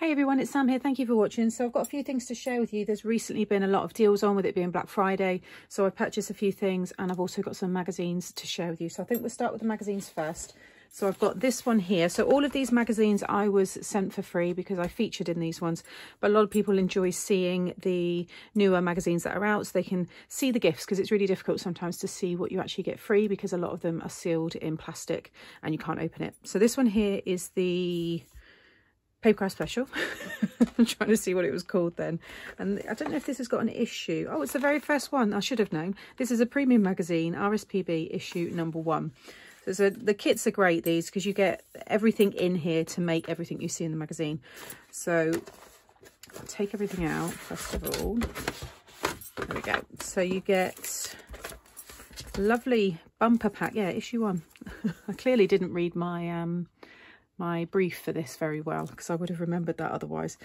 Hey everyone, it's Sam here. Thank you for watching. So I've got a few things to share with you. There's recently been a lot of deals on with it being Black Friday. So I've purchased a few things and I've also got some magazines to share with you. So I think we'll start with the magazines first. So I've got this one here. So all of these magazines I was sent for free because I featured in these ones. But a lot of people enjoy seeing the newer magazines that are out so they can see the gifts because it's really difficult sometimes to see what you actually get free because a lot of them are sealed in plastic and you can't open it. So this one here is the Papercraft Special. I'm trying to see what it was called then. And I don't know if this has got an issue. Oh, it's the very first one. I should have known. This is a premium magazine, RSPB issue number one. So a, the kits are great, these, because you get everything in here to make everything you see in the magazine. So I'll take everything out, first of all. There we go. So you get lovely bumper pack. Yeah, issue one. I clearly didn't read my um, my brief for this very well because I would have remembered that otherwise.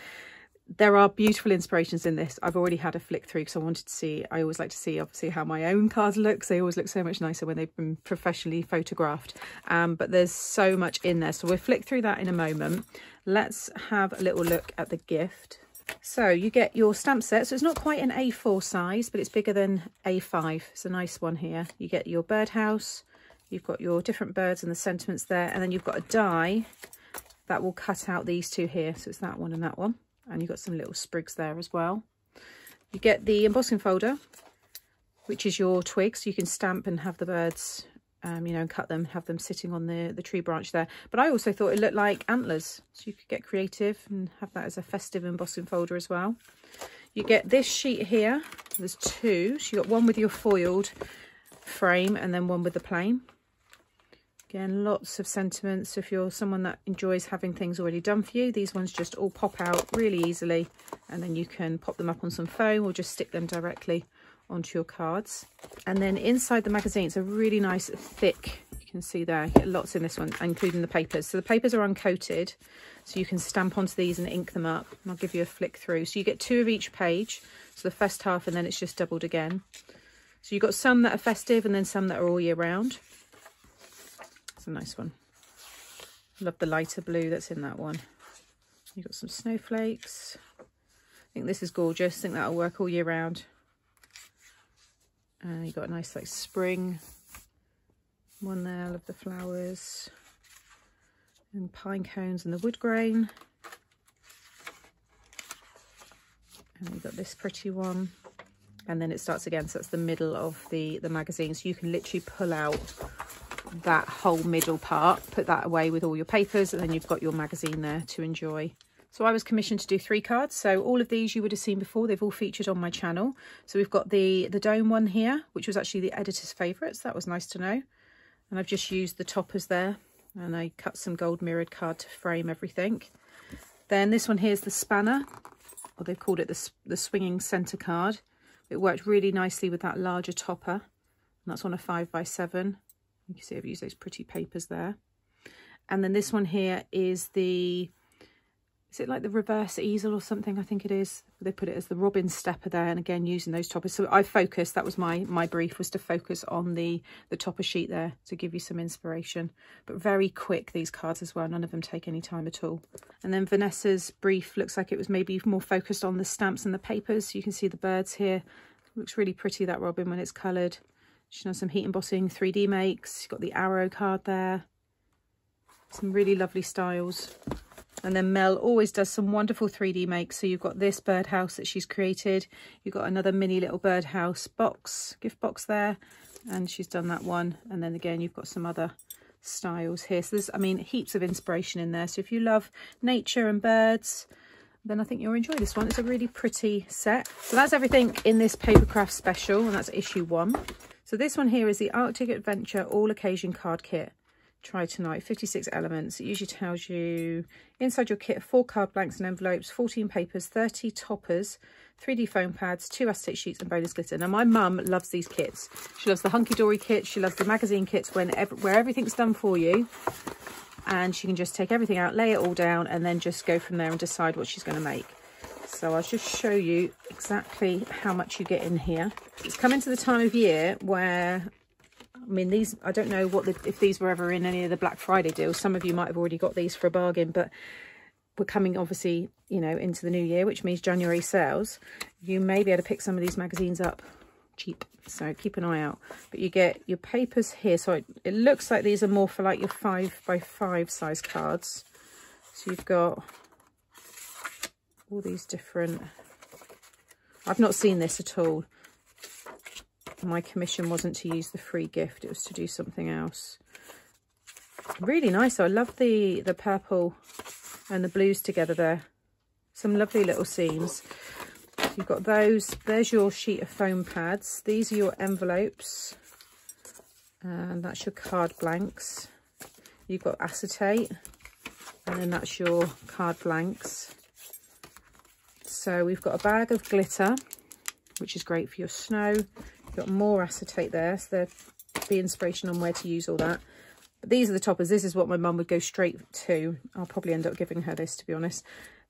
There are beautiful inspirations in this. I've already had a flick through because I wanted to see, I always like to see obviously how my own cards look. They always look so much nicer when they've been professionally photographed. Um, but there's so much in there. So we'll flick through that in a moment. Let's have a little look at the gift. So you get your stamp set. So it's not quite an A4 size, but it's bigger than A5. It's a nice one here. You get your birdhouse, You've got your different birds and the sentiments there. And then you've got a die that will cut out these two here. So it's that one and that one. And you've got some little sprigs there as well. You get the embossing folder, which is your twigs. You can stamp and have the birds, um, you know, and cut them, have them sitting on the, the tree branch there. But I also thought it looked like antlers. So you could get creative and have that as a festive embossing folder as well. You get this sheet here. There's two. So you got one with your foiled frame and then one with the plain. Again, lots of sentiments. If you're someone that enjoys having things already done for you, these ones just all pop out really easily. And then you can pop them up on some foam or just stick them directly onto your cards. And then inside the magazine, it's a really nice thick, you can see there, lots in this one, including the papers. So the papers are uncoated, so you can stamp onto these and ink them up. And I'll give you a flick through. So you get two of each page. So the first half and then it's just doubled again. So you've got some that are festive and then some that are all year round. A nice one. Love the lighter blue that's in that one. You've got some snowflakes. I think this is gorgeous. I think that'll work all year round. And you've got a nice like spring one there. I love the flowers. And pine cones and the wood grain. And we've got this pretty one. And then it starts again. So that's the middle of the, the magazine. So you can literally pull out that whole middle part, put that away with all your papers, and then you've got your magazine there to enjoy. So I was commissioned to do three cards. So all of these you would have seen before. They've all featured on my channel. So we've got the, the dome one here, which was actually the editor's favourites. That was nice to know. And I've just used the toppers there. And I cut some gold mirrored card to frame everything. Then this one here is the spanner. Or they've called it the, the swinging centre card. It worked really nicely with that larger topper. And that's on a 5 by 7 you can see I've used those pretty papers there. And then this one here is the, is it like the reverse easel or something? I think it is. They put it as the Robin stepper there. And again, using those toppers. So I focused, that was my, my brief, was to focus on the, the topper sheet there to give you some inspiration. But very quick, these cards as well. None of them take any time at all. And then Vanessa's brief looks like it was maybe more focused on the stamps and the papers. You can see the birds here. Looks really pretty, that Robin, when it's coloured. She knows some heat embossing 3D makes. She's got the arrow card there. Some really lovely styles. And then Mel always does some wonderful 3D makes. So you've got this birdhouse that she's created. You've got another mini little birdhouse box, gift box there. And she's done that one. And then again, you've got some other styles here. So there's, I mean, heaps of inspiration in there. So if you love nature and birds, then I think you'll enjoy this one. It's a really pretty set. So that's everything in this Papercraft special, and that's issue one. So this one here is the Arctic Adventure All Occasion Card Kit. Try tonight, 56 elements. It usually tells you inside your kit, four card blanks and envelopes, 14 papers, 30 toppers, 3D foam pads, two acetate sheets and bonus glitter. Now my mum loves these kits. She loves the Hunky Dory kits. She loves the magazine kits when where everything's done for you. And she can just take everything out, lay it all down and then just go from there and decide what she's going to make. So I'll just show you exactly how much you get in here. It's coming to the time of year where, I mean, these, I don't know what the, if these were ever in any of the Black Friday deals. Some of you might have already got these for a bargain, but we're coming obviously, you know, into the new year, which means January sales, you may be able to pick some of these magazines up cheap. So keep an eye out. But you get your papers here. So it, it looks like these are more for like your five by five size cards. So you've got all these different... I've not seen this at all. My commission wasn't to use the free gift. It was to do something else. Really nice. I love the, the purple and the blues together there. Some lovely little seams. You've got those. There's your sheet of foam pads. These are your envelopes. And that's your card blanks. You've got acetate. And then that's your card blanks. So we've got a bag of glitter, which is great for your snow. You've got more acetate there. So the be inspiration on where to use all that. But these are the toppers. This is what my mum would go straight to. I'll probably end up giving her this, to be honest.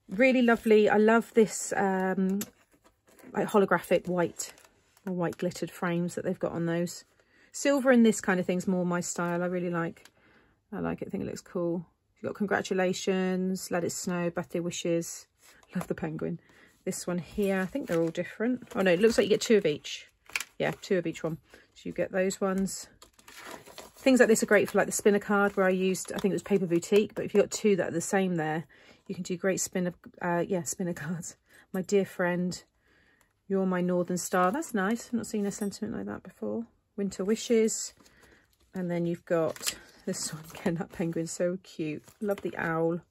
Really lovely. I love this um, like holographic white or white glittered frames that they've got on those. Silver and this kind of thing's more my style. I really like I like it. I think it looks cool. You've got congratulations, let it snow, birthday wishes. Love the penguin. This one here, I think they're all different. Oh no, it looks like you get two of each. Yeah, two of each one. So you get those ones. Things like this are great for like the spinner card where I used, I think it was Paper Boutique, but if you've got two that are the same there, you can do great spinner, uh, yeah, spinner cards. My dear friend, you're my Northern Star. That's nice. I've not seen a sentiment like that before. Winter Wishes. And then you've got this one again, that penguin's so cute. Love the owl.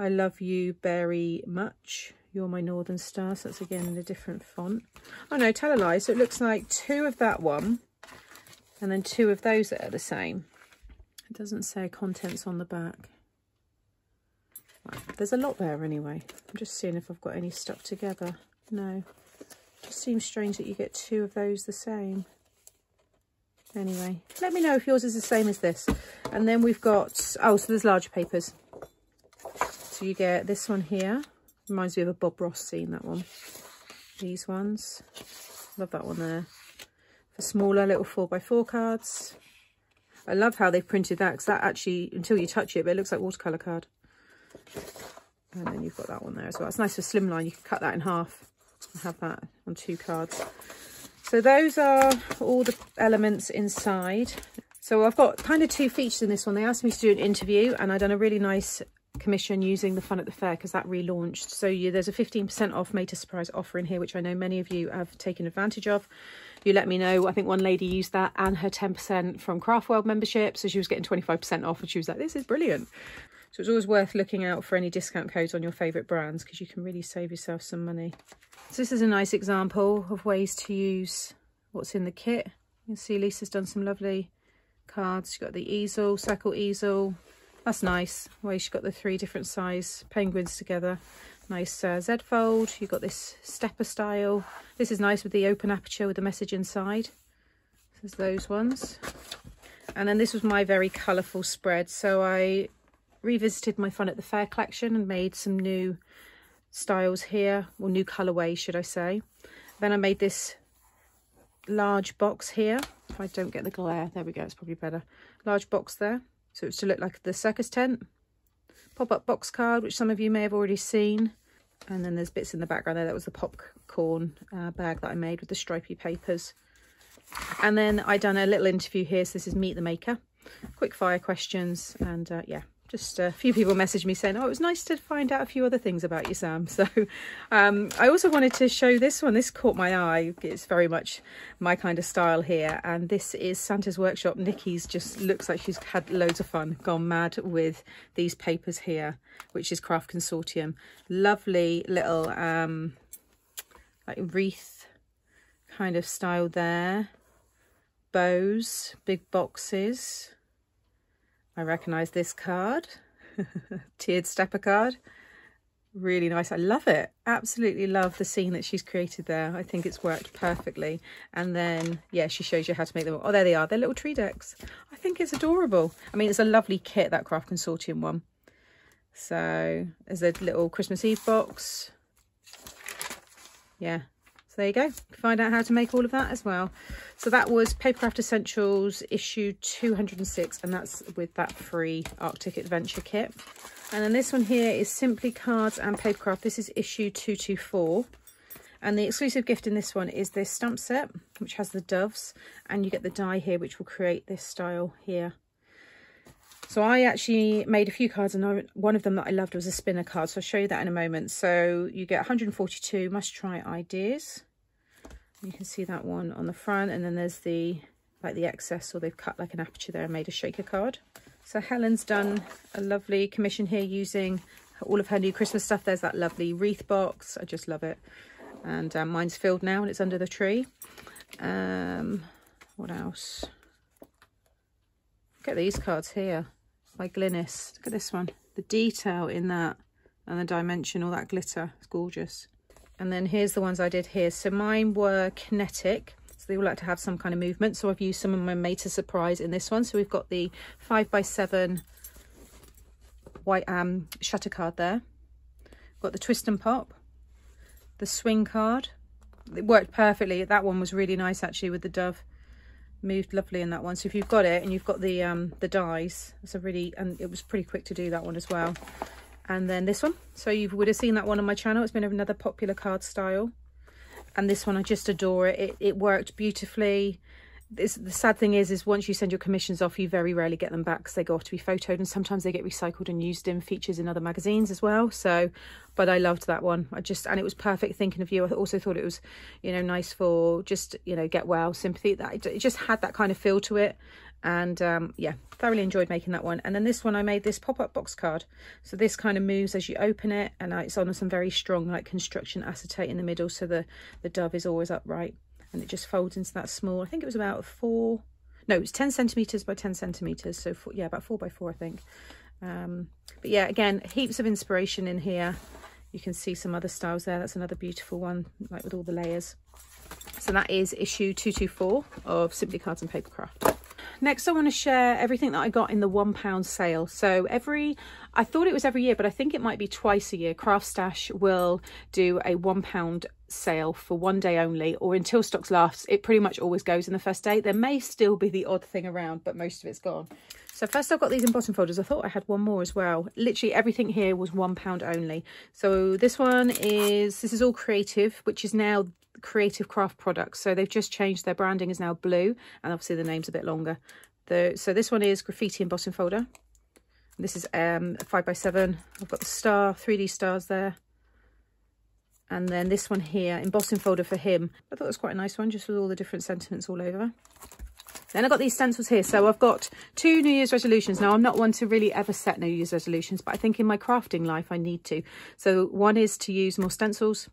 I love you very much. You're my Northern Star. So that's again in a different font. Oh no, tell a lie. So it looks like two of that one and then two of those that are the same. It doesn't say contents on the back. There's a lot there anyway. I'm just seeing if I've got any stuck together. No. Just seems strange that you get two of those the same. Anyway, let me know if yours is the same as this. And then we've got, oh, so there's larger papers. So you get this one here. Reminds me of a Bob Ross scene, that one. These ones. Love that one there The smaller little 4x4 cards. I love how they've printed that because that actually, until you touch it, but it looks like watercolour card. And then you've got that one there as well. It's nice for slimline. You can cut that in half and have that on two cards. So those are all the elements inside. So I've got kind of two features in this one. They asked me to do an interview and I've done a really nice commission using the fun at the fair because that relaunched. So you, there's a 15% off made surprise offer in here which I know many of you have taken advantage of. You let me know. I think one lady used that and her 10% from Craft World membership. So she was getting 25% off and she was like this is brilliant. So it's always worth looking out for any discount codes on your favorite brands because you can really save yourself some money. So this is a nice example of ways to use what's in the kit. You can see Lisa's done some lovely cards. She's got the easel circle easel that's nice, where she's got the three different size penguins together. Nice uh, Z fold. You've got this stepper style. This is nice with the open aperture with the message inside. There's those ones. And then this was my very colourful spread. So I revisited my Fun at the Fair collection and made some new styles here, or new colourways, should I say. Then I made this large box here. If I don't get the glare, there we go, it's probably better. Large box there. So it's to look like the circus tent. Pop-up box card, which some of you may have already seen. And then there's bits in the background there. That was the popcorn uh, bag that I made with the stripy papers. And then I done a little interview here. So this is Meet the Maker. Quick fire questions. And uh, yeah, just a few people messaged me saying, oh, it was nice to find out a few other things about you, Sam. So um, I also wanted to show this one. This caught my eye. It's very much my kind of style here. And this is Santa's Workshop. Nikki's just looks like she's had loads of fun, gone mad with these papers here, which is Craft Consortium. Lovely little um, like wreath kind of style there. Bows, big boxes I recognise this card, tiered stepper card. Really nice. I love it. Absolutely love the scene that she's created there. I think it's worked perfectly. And then, yeah, she shows you how to make them. Oh, there they are. They're little tree decks. I think it's adorable. I mean, it's a lovely kit, that Craft Consortium one. So there's a little Christmas Eve box. Yeah, so there you go. Find out how to make all of that as well. So that was Papercraft Essentials issue 206 and that's with that free Arctic Adventure kit. And then this one here is Simply Cards and Papercraft. This is issue 224. And the exclusive gift in this one is this stamp set, which has the doves. And you get the die here, which will create this style here. So I actually made a few cards and one of them that I loved was a spinner card. So I'll show you that in a moment. So you get 142 must try ideas. You can see that one on the front and then there's the like the excess or they've cut like an aperture there and made a shaker card. So Helen's done a lovely commission here using all of her new Christmas stuff. There's that lovely wreath box. I just love it. And um, mine's filled now and it's under the tree. Um, what else? Look at these cards here by Glynis. Look at this one. The detail in that and the dimension, all that glitter. It's gorgeous. And then here's the ones I did here. So mine were kinetic. So they all like to have some kind of movement. So I've used some of my Mater Surprise in this one. So we've got the 5 by 7 white um, shutter card there. Got the Twist and Pop. The Swing card. It worked perfectly. That one was really nice actually with the dove moved lovely in that one. So if you've got it and you've got the um the dies it's a really and it was pretty quick to do that one as well. And then this one. So you would have seen that one on my channel. It's been another popular card style. And this one i just adore it. It, it worked beautifully this, the sad thing is is once you send your commissions off you very rarely get them back because they go off to be photoed and sometimes they get recycled and used in features in other magazines as well. So but i loved that one. I just and it was perfect thinking of you. I also thought it was you know nice for just you know get well sympathy that it just had that kind of feel to it. And um, yeah thoroughly enjoyed making that one. And then this one i made this pop-up box card. So this kind of moves as you open it and it's on some very strong like construction acetate in the middle so the the dove is always upright and it just folds into that small i think it was about four no it's 10 centimeters by 10 centimeters so four, yeah about four by four i think. Um, but yeah again heaps of inspiration in here. You can see some other styles there. That's another beautiful one like with all the layers. So that is issue 224 of simply cards and papercraft next I want to share everything that I got in the one pound sale. So every, I thought it was every year, but I think it might be twice a year. Craft Stash will do a one pound sale for one day only or until stocks last. It pretty much always goes in the first day. There may still be the odd thing around, but most of it's gone. So first I've got these in bottom folders. I thought I had one more as well. Literally everything here was one pound only. So this one is, this is all creative, which is now creative craft products. So they've just changed their branding is now blue and obviously the name's a bit longer. The so this one is graffiti embossing folder. This is um five by seven. I've got the star 3d stars there. And then this one here embossing folder for him. I thought it was quite a nice one just with all the different sentiments all over. Then I've got these stencils here. So I've got two New Year's resolutions. Now, I'm not one to really ever set New Year's resolutions, but I think in my crafting life, I need to. So one is to use more stencils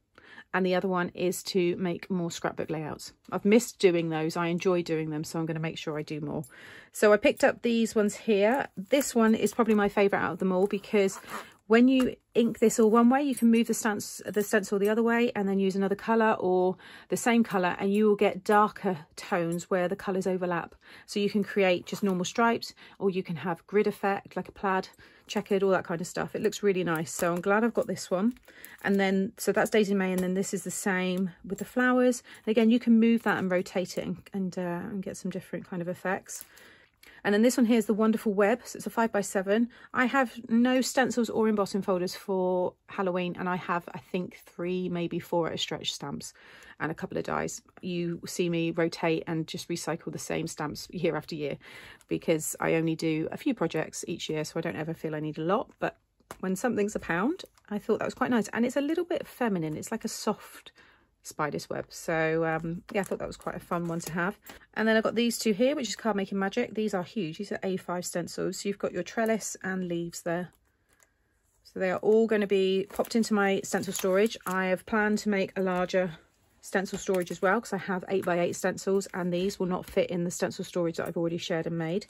and the other one is to make more scrapbook layouts. I've missed doing those. I enjoy doing them, so I'm going to make sure I do more. So I picked up these ones here. This one is probably my favourite out of them all because when you ink this all one way, you can move the, stance, the stencil the other way and then use another colour or the same colour and you will get darker tones where the colours overlap. So you can create just normal stripes or you can have grid effect like a plaid, checkered, all that kind of stuff. It looks really nice. So I'm glad I've got this one. And then, so that's Daisy May and then this is the same with the flowers. And again, you can move that and rotate it and, and, uh, and get some different kind of effects. And then this one here is the Wonderful Web. So it's a 5 by 7 I have no stencils or embossing folders for Halloween. And I have, I think, three, maybe four at a stretch stamps and a couple of dies. You see me rotate and just recycle the same stamps year after year because I only do a few projects each year. So I don't ever feel I need a lot. But when something's a pound, I thought that was quite nice. And it's a little bit feminine. It's like a soft spider's web. So um yeah i thought that was quite a fun one to have. And then i've got these two here which is card making magic. These are huge. These are a5 stencils. So you've got your trellis and leaves there. So they are all going to be popped into my stencil storage. I have planned to make a larger stencil storage as well because i have 8 by 8 stencils and these will not fit in the stencil storage that i've already shared and made.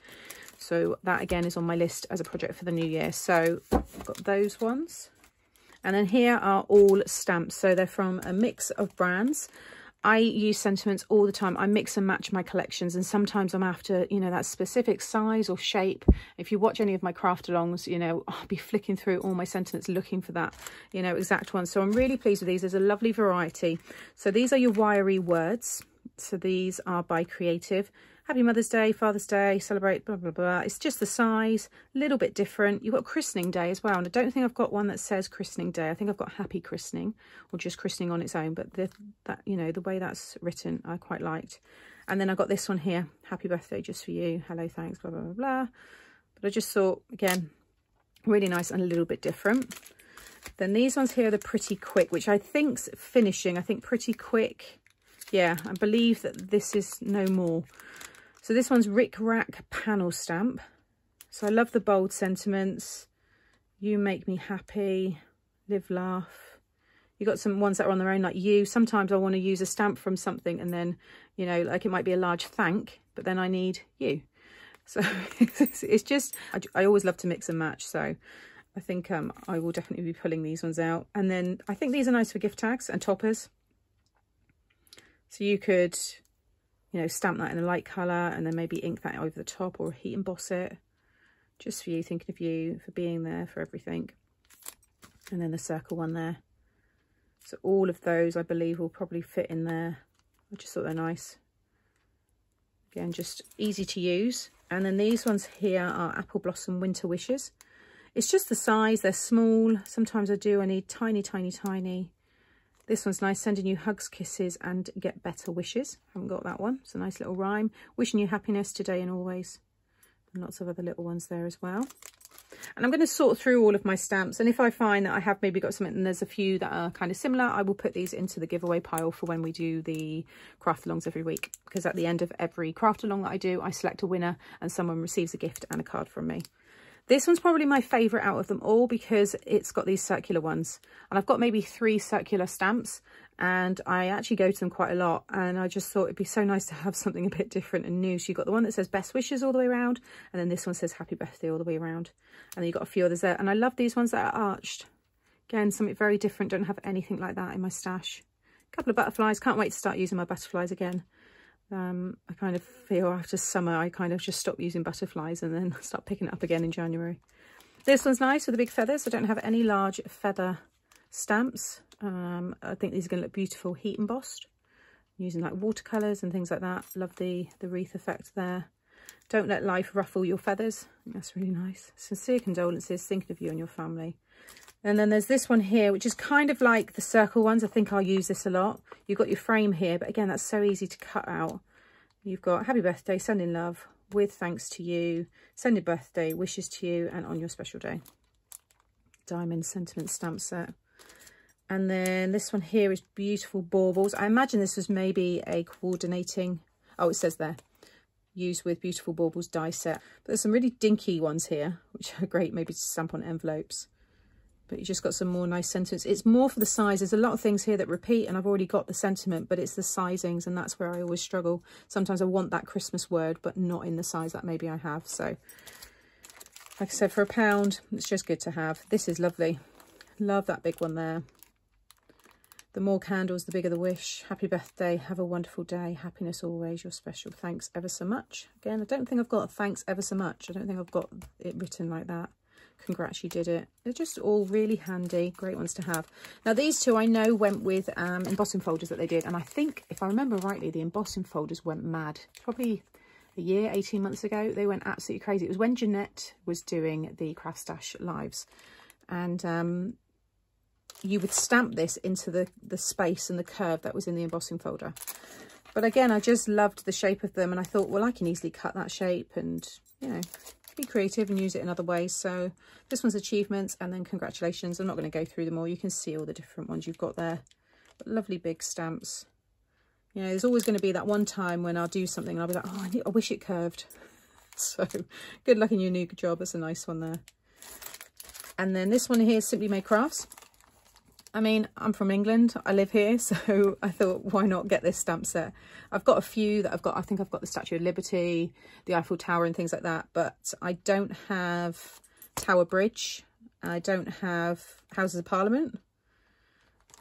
So that again is on my list as a project for the new year. So i've got those ones and then here are all stamps. So they're from a mix of brands. I use sentiments all the time. I mix and match my collections and sometimes I'm after, you know, that specific size or shape. If you watch any of my craft alongs, you know, I'll be flicking through all my sentiments looking for that, you know, exact one. So I'm really pleased with these. There's a lovely variety. So these are your wiry words. So these are by Creative. Happy Mother's Day, Father's Day, celebrate, blah, blah, blah. It's just the size, a little bit different. You've got Christening Day as well. And I don't think I've got one that says Christening Day. I think I've got Happy Christening or just Christening on its own. But the, that, you know, the way that's written, I quite liked. And then I got this one here, Happy Birthday just for you. Hello, thanks, blah, blah, blah, blah. But I just thought, again, really nice and a little bit different. Then these ones here are the Pretty Quick, which I think's finishing. I think Pretty Quick, yeah, I believe that this is no more. So this one's Rick Rack panel stamp. So I love the bold sentiments. You make me happy. Live, laugh. You got some ones that are on their own, like you. Sometimes I want to use a stamp from something and then, you know, like it might be a large thank, but then I need you. So it's just, I, I always love to mix and match. So I think um, I will definitely be pulling these ones out. And then I think these are nice for gift tags and toppers. So you could you know, stamp that in a light colour and then maybe ink that over the top or heat emboss it. Just for you, thinking of you, for being there, for everything. And then the circle one there. So all of those, I believe, will probably fit in there. I just thought they're nice. Again, just easy to use. And then these ones here are Apple Blossom Winter Wishes. It's just the size, they're small. Sometimes I do, I need tiny, tiny, tiny this one's nice, sending you hugs, kisses and get better wishes. Haven't got that one. It's a nice little rhyme. Wishing you happiness today and always. And lots of other little ones there as well. And I'm going to sort through all of my stamps. And if I find that I have maybe got something and there's a few that are kind of similar, I will put these into the giveaway pile for when we do the craft alongs every week. Because at the end of every craft along that I do, I select a winner and someone receives a gift and a card from me. This one's probably my favourite out of them all because it's got these circular ones. And I've got maybe three circular stamps and I actually go to them quite a lot. And I just thought it'd be so nice to have something a bit different and new. So you've got the one that says best wishes all the way around. And then this one says happy birthday all the way around. And then you've got a few others there. And I love these ones that are arched. Again, something very different. Don't have anything like that in my stash. A couple of butterflies. Can't wait to start using my butterflies again. Um, I kind of feel after summer I kind of just stop using butterflies and then start picking it up again in January. This one's nice with the big feathers. I don't have any large feather stamps. Um, I think these are going to look beautiful heat embossed. using like watercolours and things like that. Love the, the wreath effect there. Don't let life ruffle your feathers. That's really nice. Sincere condolences, thinking of you and your family. And then there's this one here, which is kind of like the circle ones. I think I'll use this a lot. You've got your frame here, but again, that's so easy to cut out. You've got happy birthday, sending love, with thanks to you, sending birthday, wishes to you, and on your special day. Diamond sentiment stamp set. And then this one here is beautiful baubles. I imagine this was maybe a coordinating, oh, it says there, used with beautiful baubles die set. But there's some really dinky ones here, which are great maybe to stamp on envelopes but you just got some more nice sentiments. It's more for the size. There's a lot of things here that repeat and I've already got the sentiment, but it's the sizings and that's where I always struggle. Sometimes I want that Christmas word, but not in the size that maybe I have. So like I said, for a pound, it's just good to have. This is lovely. Love that big one there. The more candles, the bigger the wish. Happy birthday. Have a wonderful day. Happiness always. You're special. Thanks ever so much. Again, I don't think I've got thanks ever so much. I don't think I've got it written like that congrats you did it. They're just all really handy great ones to have. Now these two i know went with um, embossing folders that they did and i think if i remember rightly the embossing folders went mad. Probably a year 18 months ago they went absolutely crazy. It was when jeanette was doing the craft stash lives and um, you would stamp this into the the space and the curve that was in the embossing folder. But again i just loved the shape of them and i thought well i can easily cut that shape and you know be creative and use it in other ways. So this one's achievements and then congratulations. I'm not going to go through them all. You can see all the different ones you've got there. But lovely big stamps. You know, there's always going to be that one time when I'll do something and I'll be like, oh, I, need, I wish it curved. So good luck in your new job. That's a nice one there. And then this one here Simply Made Crafts. I mean, I'm from England, I live here, so I thought, why not get this stamp set? I've got a few that I've got, I think I've got the Statue of Liberty, the Eiffel Tower and things like that, but I don't have Tower Bridge, I don't have Houses of Parliament,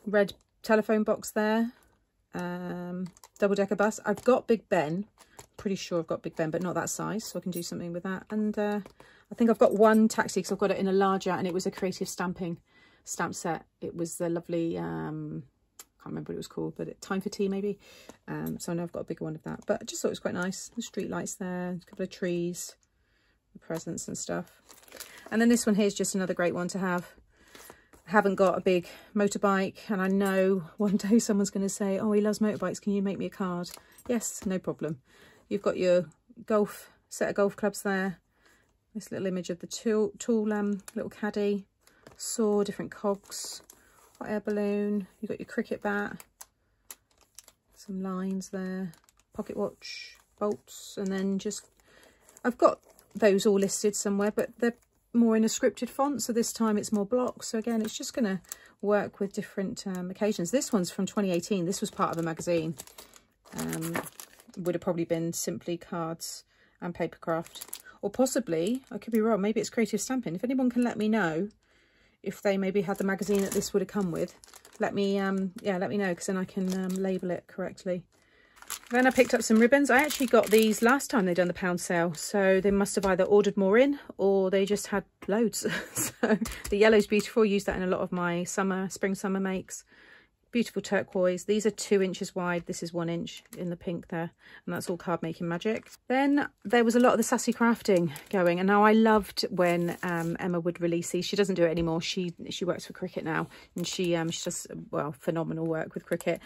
red telephone box there, um, double-decker bus. I've got Big Ben, pretty sure I've got Big Ben, but not that size, so I can do something with that. And uh, I think I've got one taxi because I've got it in a larger and it was a creative stamping stamp set. It was the lovely, um, can't remember what it was called, but it, Time for Tea maybe. Um, so I know I've got a bigger one of that. But I just thought it was quite nice. The street lights there, a couple of trees, the presents and stuff. And then this one here is just another great one to have. I haven't got a big motorbike and I know one day someone's going to say, oh, he loves motorbikes. Can you make me a card? Yes, no problem. You've got your golf, set of golf clubs there. This little image of the tool, tool um, little caddy, saw, different cogs, hot air balloon. You've got your cricket bat, some lines there, pocket watch, bolts, and then just, I've got those all listed somewhere, but they're more in a scripted font. So this time it's more blocks. So again, it's just going to work with different um, occasions. This one's from 2018. This was part of a magazine. Um, would have probably been simply cards and papercraft. Or possibly, I could be wrong, maybe it's creative stamping. If anyone can let me know if they maybe had the magazine that this would have come with, let me, um, yeah, let me know because then I can um, label it correctly. Then I picked up some ribbons. I actually got these last time they done the pound sale. So they must have either ordered more in or they just had loads. so the yellow's beautiful. I use that in a lot of my summer, spring, summer makes beautiful turquoise. These are two inches wide. This is one inch in the pink there and that's all card making magic. Then there was a lot of the sassy crafting going and now i loved when um, emma would release these. She doesn't do it anymore. She she works for Cricut now and she um she does well phenomenal work with Cricut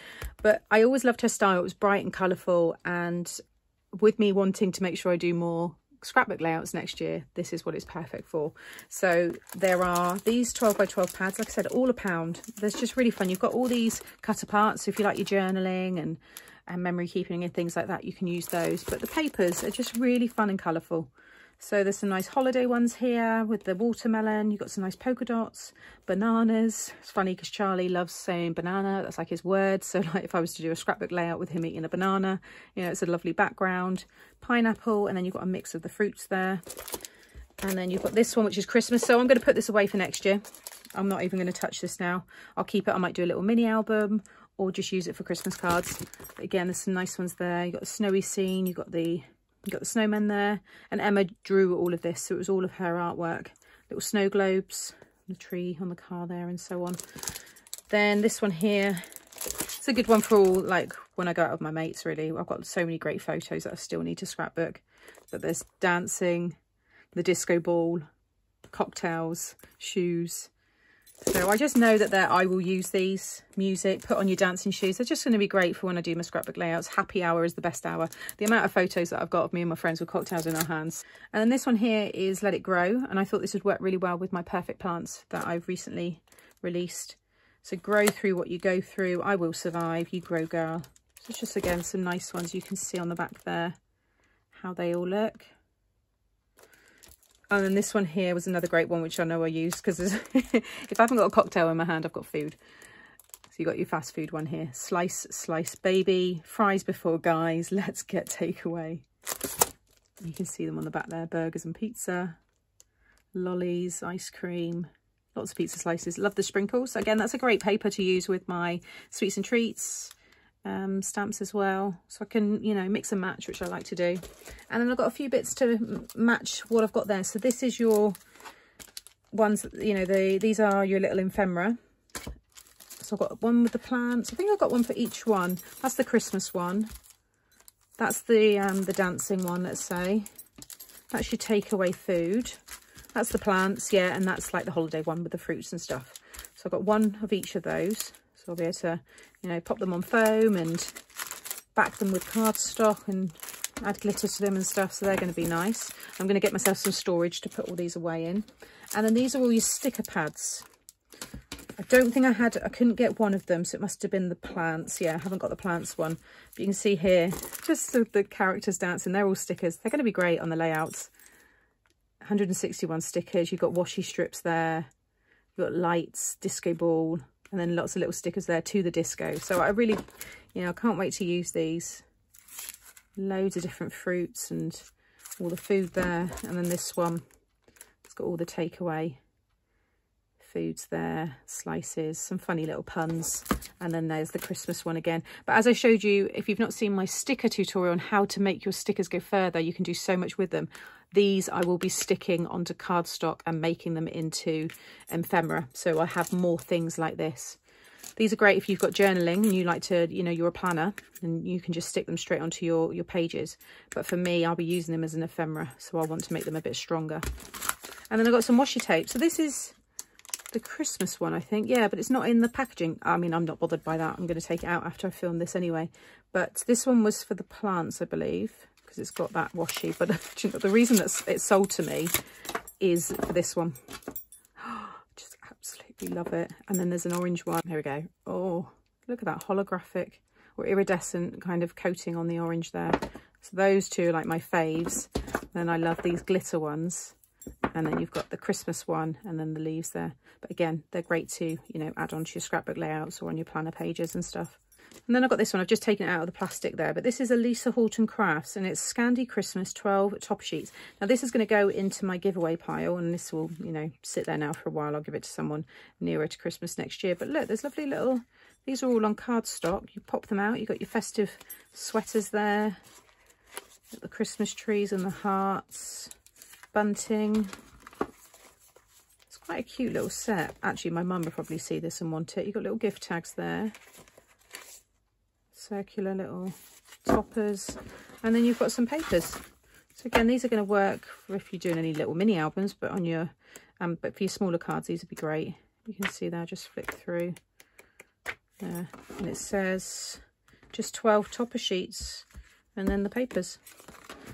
but i always loved her style. It was bright and colorful and with me wanting to make sure i do more scrapbook layouts next year, this is what it's perfect for. So there are these 12 by 12 pads, like I said, all a pound. That's just really fun. You've got all these cut apart. So if you like your journaling and, and memory keeping and things like that, you can use those. But the papers are just really fun and colourful. So there's some nice holiday ones here with the watermelon. You've got some nice polka dots, bananas. It's funny because Charlie loves saying banana. That's like his word. So like if I was to do a scrapbook layout with him eating a banana, you know, it's a lovely background. Pineapple, and then you've got a mix of the fruits there. And then you've got this one, which is Christmas. So I'm going to put this away for next year. I'm not even going to touch this now. I'll keep it. I might do a little mini album or just use it for Christmas cards. Again, there's some nice ones there. You've got the snowy scene. You've got the You've got the snowmen there. And Emma drew all of this, so it was all of her artwork. Little snow globes, the tree on the car there and so on. Then this one here, it's a good one for all, like, when I go out with my mates, really. I've got so many great photos that I still need to scrapbook. But there's dancing, the disco ball, cocktails, shoes, so I just know that there I will use these music, put on your dancing shoes. They're just going to be great for when I do my scrapbook layouts. Happy hour is the best hour. The amount of photos that I've got of me and my friends with cocktails in our hands. And then this one here is Let It Grow. And I thought this would work really well with my perfect plants that I've recently released. So grow through what you go through. I will survive. You grow, girl. So it's just, again, some nice ones you can see on the back there, how they all look. And then this one here was another great one, which I know I use because if I haven't got a cocktail in my hand, I've got food. So you got your fast food one here. Slice, slice, baby. Fries before guys. Let's get takeaway. You can see them on the back there. Burgers and pizza. Lollies, ice cream. Lots of pizza slices. Love the sprinkles. Again, that's a great paper to use with my sweets and treats um, stamps as well. So I can, you know, mix and match, which I like to do. And then I've got a few bits to match what I've got there. So this is your ones, you know, the, these are your little ephemera. So I've got one with the plants. I think I've got one for each one. That's the Christmas one. That's the um, the dancing one, let's say. That's your takeaway food. That's the plants, yeah, and that's like the holiday one with the fruits and stuff. So I've got one of each of those. So I'll be able to, you know, pop them on foam and back them with cardstock and add glitter to them and stuff. So they're going to be nice. I'm going to get myself some storage to put all these away in. And then these are all your sticker pads. I don't think I had, I couldn't get one of them, so it must have been the plants. Yeah, I haven't got the plants one. But you can see here, just the, the characters dancing. They're all stickers. They're going to be great on the layouts. 161 stickers. You've got washi strips there. You've got lights, disco ball, and then lots of little stickers there to the disco. So I really, you know, I can't wait to use these. Loads of different fruits and all the food there. And then this one, it's got all the takeaway foods there, slices, some funny little puns. And then there's the Christmas one again. But as I showed you, if you've not seen my sticker tutorial on how to make your stickers go further, you can do so much with them. These I will be sticking onto cardstock and making them into ephemera. So I have more things like this. These are great if you've got journaling and you like to, you know, you're a planner and you can just stick them straight onto your, your pages. But for me, I'll be using them as an ephemera. So I want to make them a bit stronger. And then I've got some washi tape. So this is the Christmas one, I think. Yeah, but it's not in the packaging. I mean, I'm not bothered by that. I'm going to take it out after I film this anyway. But this one was for the plants, I believe, because it's got that washi. But the reason that it's sold to me is for this one. Just absolutely love it. And then there's an orange one. Here we go. Oh, look at that holographic or iridescent kind of coating on the orange there. So those two are like my faves. Then I love these glitter ones and then you've got the Christmas one and then the leaves there. But again, they're great to, you know, add on to your scrapbook layouts or on your planner pages and stuff. And then I've got this one, I've just taken it out of the plastic there, but this is a Lisa Horton Crafts and it's Scandi Christmas 12 top sheets. Now this is going to go into my giveaway pile and this will, you know, sit there now for a while. I'll give it to someone nearer to Christmas next year. But look, there's lovely little, these are all on cardstock. You pop them out, you've got your festive sweaters there, the Christmas trees and the hearts bunting. It's quite a cute little set. Actually, my mum will probably see this and want it. You've got little gift tags there. Circular little toppers. And then you've got some papers. So again, these are going to work for if you're doing any little mini albums, but on your, um, but for your smaller cards, these would be great. You can see there, just flick through there. And it says just 12 topper sheets and then the papers.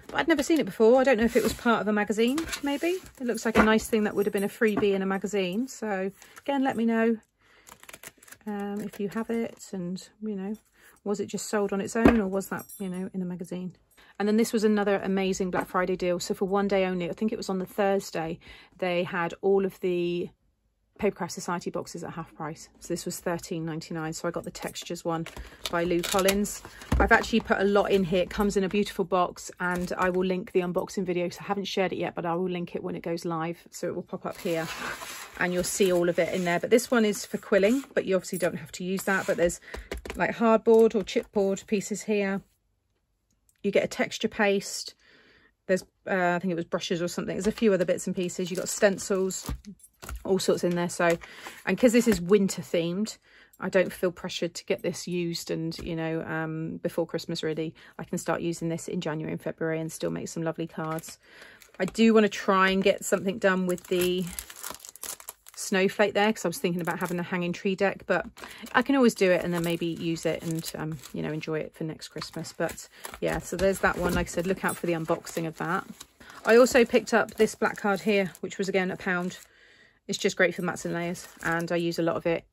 But I'd never seen it before. I don't know if it was part of a magazine, maybe. It looks like a nice thing that would have been a freebie in a magazine. So again, let me know um, if you have it and, you know, was it just sold on its own or was that, you know, in a magazine? And then this was another amazing Black Friday deal. So for one day only, I think it was on the Thursday, they had all of the Papercraft Society boxes at half price. So this was $13.99. So I got the Textures one by Lou Collins. I've actually put a lot in here. It comes in a beautiful box and I will link the unboxing video. So I haven't shared it yet, but I will link it when it goes live. So it will pop up here and you'll see all of it in there. But this one is for quilling, but you obviously don't have to use that. But there's like hardboard or chipboard pieces here. You get a texture paste. There's, uh, I think it was brushes or something. There's a few other bits and pieces. You've got stencils, all sorts in there. So, and because this is winter themed, I don't feel pressured to get this used and, you know, um, before Christmas really. I can start using this in January and February and still make some lovely cards. I do want to try and get something done with the snowflake there because I was thinking about having a hanging tree deck but I can always do it and then maybe use it and um, you know enjoy it for next Christmas but yeah so there's that one like I said look out for the unboxing of that I also picked up this black card here which was again a pound it's just great for mats and layers and I use a lot of it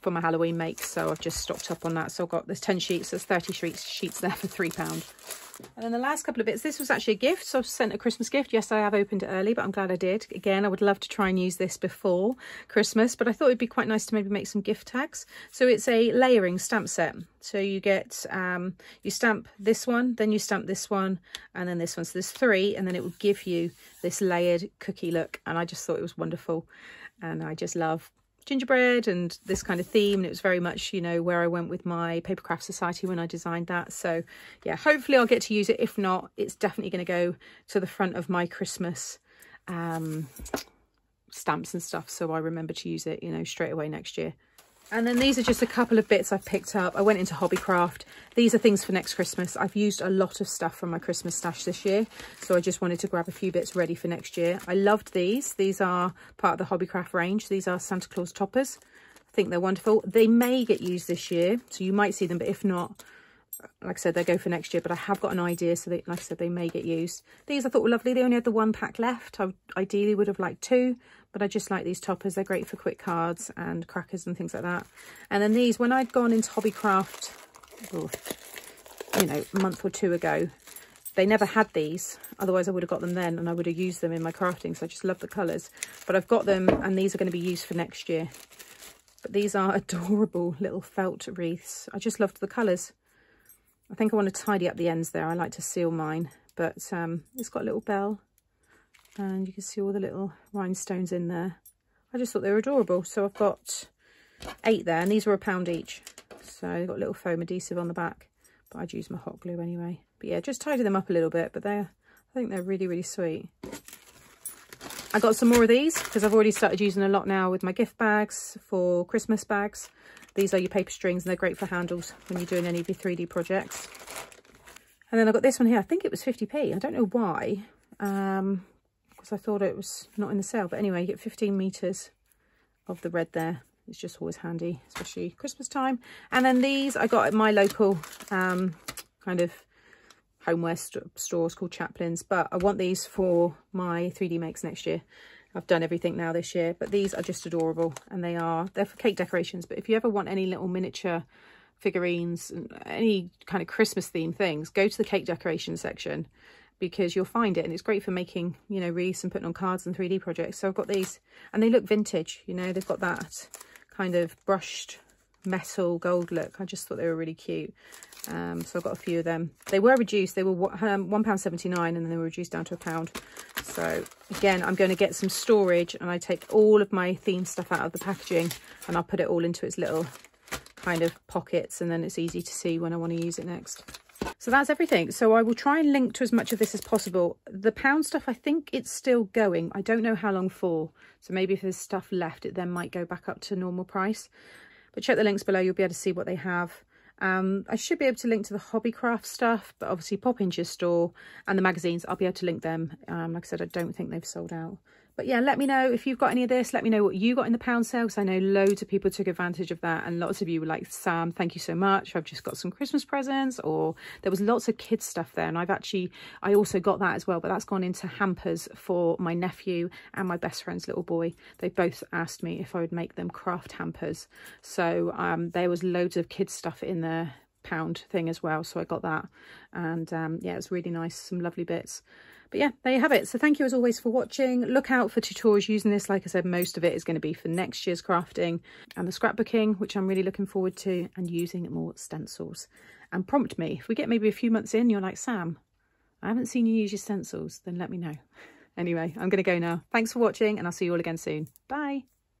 for my Halloween makes so I've just stocked up on that. So I've got there's 10 sheets there's 30 sheets sheets there for three pound and then the last couple of bits this was actually a gift so I've sent a Christmas gift. Yes I have opened it early but I'm glad I did. Again I would love to try and use this before Christmas but I thought it'd be quite nice to maybe make some gift tags. So it's a layering stamp set. So you get um you stamp this one then you stamp this one and then this one. So there's three and then it will give you this layered cookie look and I just thought it was wonderful and I just love gingerbread and this kind of theme and it was very much you know where I went with my Papercraft Society when I designed that. So yeah hopefully I'll get to use it. If not it's definitely going to go to the front of my Christmas um, stamps and stuff so I remember to use it you know straight away next year and then these are just a couple of bits I've picked up. I went into Hobbycraft. These are things for next Christmas. I've used a lot of stuff from my Christmas stash this year. So I just wanted to grab a few bits ready for next year. I loved these. These are part of the Hobbycraft range. These are Santa Claus toppers. I think they're wonderful. They may get used this year. So you might see them, but if not, like I said, they go for next year, but I have got an idea. So they, like I said, they may get used. These I thought were lovely. They only had the one pack left. I ideally would have liked two, but I just like these toppers. They're great for quick cards and crackers and things like that. And then these, when I'd gone into Hobbycraft, oh, you know, a month or two ago, they never had these. Otherwise, I would have got them then and I would have used them in my crafting. So I just love the colours. But I've got them and these are going to be used for next year. But these are adorable little felt wreaths. I just loved the colours. I think I want to tidy up the ends there. I like to seal mine. But um, it's got a little bell and you can see all the little rhinestones in there. I just thought they were adorable. So I've got eight there and these were a pound each. So I've got a little foam adhesive on the back, but I'd use my hot glue anyway. But yeah, just tidy them up a little bit, but they're, I think they're really, really sweet. I got some more of these because I've already started using a lot now with my gift bags for Christmas bags. These are your paper strings and they're great for handles when you're doing any of your 3D projects. And then I've got this one here. I think it was 50p. I don't know why, um, because I thought it was not in the sale. But anyway, you get 15 metres of the red there. It's just always handy, especially Christmas time. And then these I got at my local um, kind of homeware st stores called Chaplin's. But I want these for my 3D makes next year. I've done everything now this year, but these are just adorable and they are, they're for cake decorations. But if you ever want any little miniature figurines, any kind of Christmas themed things, go to the cake decoration section because you'll find it and it's great for making, you know, wreaths and putting on cards and 3D projects. So I've got these and they look vintage, you know, they've got that kind of brushed metal gold look. I just thought they were really cute. Um, so I've got a few of them. They were reduced. They were um, £1.79 and then they were reduced down to a pound. So again, I'm going to get some storage and I take all of my theme stuff out of the packaging and I'll put it all into its little kind of pockets and then it's easy to see when I want to use it next. So that's everything. So I will try and link to as much of this as possible. The pound stuff, I think it's still going. I don't know how long for. So maybe if there's stuff left, it then might go back up to normal price. But check the links below. You'll be able to see what they have. Um, I should be able to link to the Hobbycraft stuff, but obviously pop into your store and the magazines, I'll be able to link them. Um, like I said, I don't think they've sold out. But yeah, let me know if you've got any of this. Let me know what you got in the pound sale because I know loads of people took advantage of that. And lots of you were like, Sam, thank you so much. I've just got some Christmas presents or there was lots of kids stuff there. And I've actually, I also got that as well, but that's gone into hampers for my nephew and my best friend's little boy. They both asked me if I would make them craft hampers. So um, there was loads of kids stuff in there pound thing as well so I got that and um yeah it's really nice some lovely bits but yeah, there you have it. So thank you as always for watching. Look out for tutorials using this. Like I said, most of it is going to be for next year's crafting and the scrapbooking, which I'm really looking forward to, and using more stencils. And prompt me. If we get maybe a few months in, you're like, Sam, I haven't seen you use your stencils, then let me know. Anyway, I'm going to go now. Thanks for watching and I'll see you all again soon. Bye.